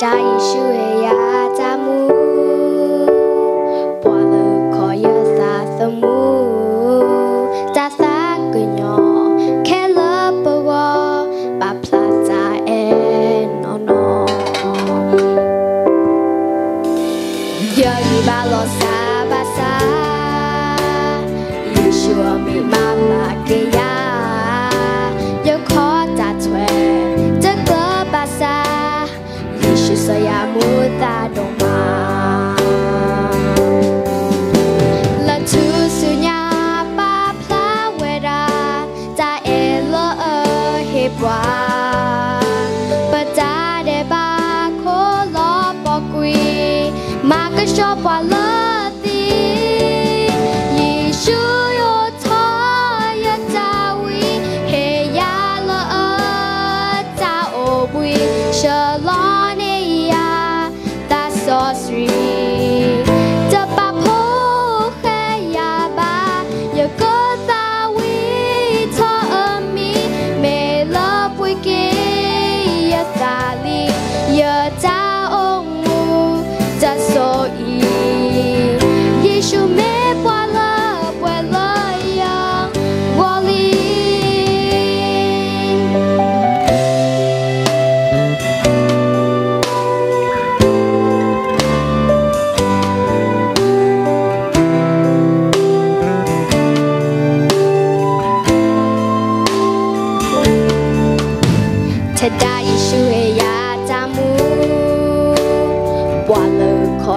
早已学会呀，麻木。花落地。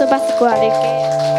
sobat keluarga.